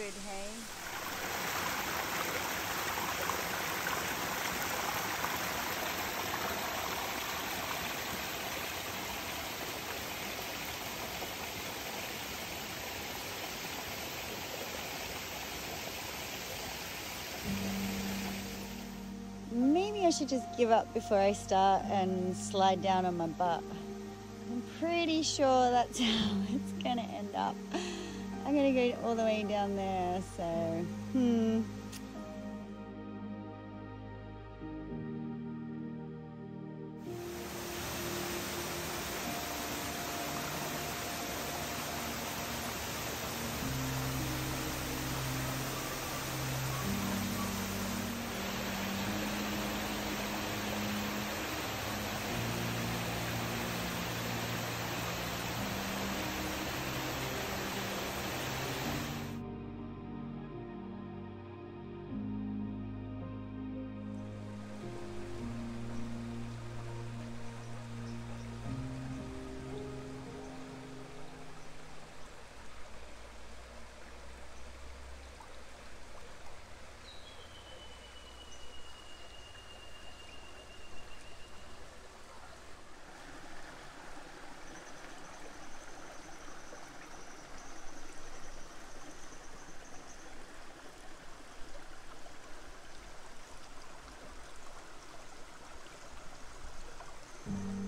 hey? Maybe I should just give up before I start and slide down on my butt. I'm pretty sure that's how it's gonna end up. I'm gonna go all the way down there, so hmm. Mm-hmm.